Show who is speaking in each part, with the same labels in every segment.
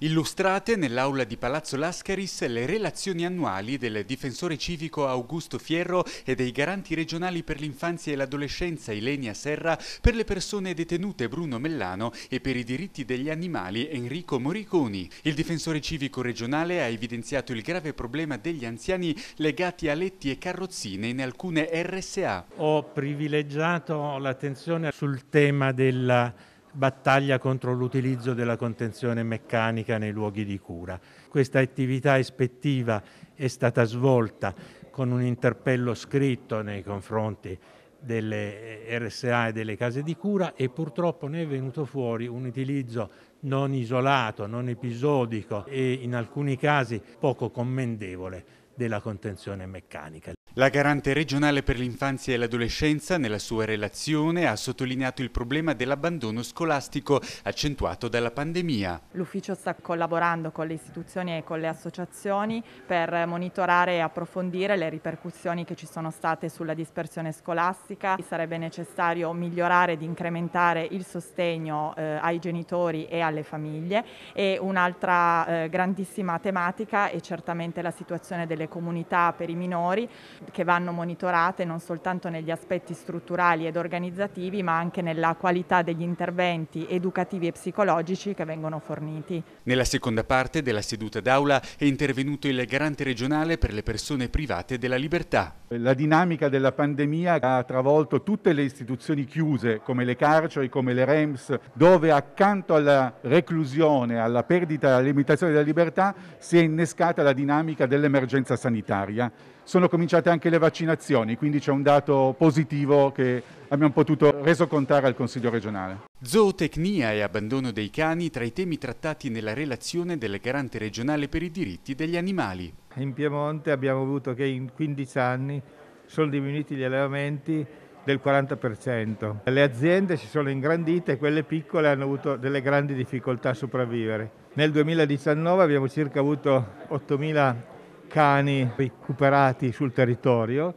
Speaker 1: Illustrate nell'aula di Palazzo Lascaris le relazioni annuali del difensore civico Augusto Fierro e dei garanti regionali per l'infanzia e l'adolescenza Ilenia Serra per le persone detenute Bruno Mellano e per i diritti degli animali Enrico Moriconi. Il difensore civico regionale ha evidenziato il grave problema degli anziani legati a letti e carrozzine in alcune RSA.
Speaker 2: Ho privilegiato l'attenzione sul tema della battaglia contro l'utilizzo della contenzione meccanica nei luoghi di cura. Questa attività ispettiva è stata svolta con un interpello scritto nei confronti delle RSA e delle case di cura e purtroppo ne è venuto fuori un utilizzo non isolato, non episodico e in alcuni casi poco commendevole della contenzione meccanica.
Speaker 1: La garante regionale per l'infanzia e l'adolescenza nella sua relazione ha sottolineato il problema dell'abbandono scolastico accentuato dalla pandemia.
Speaker 3: L'ufficio sta collaborando con le istituzioni e con le associazioni per monitorare e approfondire le ripercussioni che ci sono state sulla dispersione scolastica. Sarebbe necessario migliorare ed incrementare il sostegno eh, ai genitori e alle famiglie e un'altra eh, grandissima tematica è certamente la situazione delle comunità per i minori che vanno monitorate non soltanto negli aspetti strutturali ed organizzativi, ma anche nella qualità degli interventi educativi e psicologici che vengono forniti.
Speaker 1: Nella seconda parte della seduta d'aula è intervenuto il garante regionale per le persone private della libertà.
Speaker 4: La dinamica della pandemia ha travolto tutte le istituzioni chiuse, come le carceri, come le REMS, dove accanto alla reclusione, alla perdita, alla limitazione della libertà, si è innescata la dinamica dell'emergenza sanitaria. Sono cominciate anche le vaccinazioni, quindi c'è un dato positivo che abbiamo potuto resocontare al Consiglio regionale.
Speaker 1: Zootecnia e abbandono dei cani tra i temi trattati nella relazione del garante regionale per i diritti degli animali.
Speaker 5: In Piemonte abbiamo avuto che in 15 anni sono diminuiti gli allevamenti del 40%. Le aziende si sono ingrandite e quelle piccole hanno avuto delle grandi difficoltà a sopravvivere. Nel 2019 abbiamo circa avuto 8.000 cani recuperati sul territorio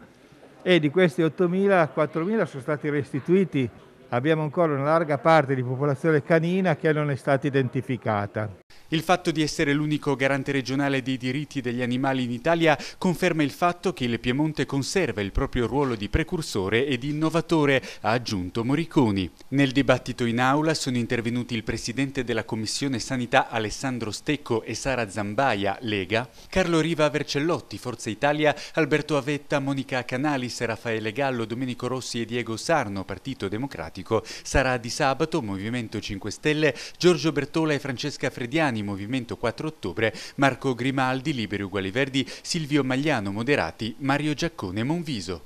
Speaker 5: e di questi 8.000, 4.000 sono stati restituiti. Abbiamo ancora una larga parte di popolazione canina che non è stata identificata.
Speaker 1: Il fatto di essere l'unico garante regionale dei diritti degli animali in Italia conferma il fatto che il Piemonte conserva il proprio ruolo di precursore e di innovatore, ha aggiunto Moriconi. Nel dibattito in aula sono intervenuti il presidente della Commissione Sanità Alessandro Stecco e Sara Zambaia, Lega, Carlo Riva Vercellotti, Forza Italia, Alberto Avetta, Monica Canalis, Raffaele Gallo, Domenico Rossi e Diego Sarno, Partito Democratico, Sara Di Sabato, Movimento 5 Stelle, Giorgio Bertola e Francesca Frediani, Italiani Movimento 4 Ottobre, Marco Grimaldi Liberi Uguali Verdi, Silvio Magliano Moderati, Mario Giaccone Monviso.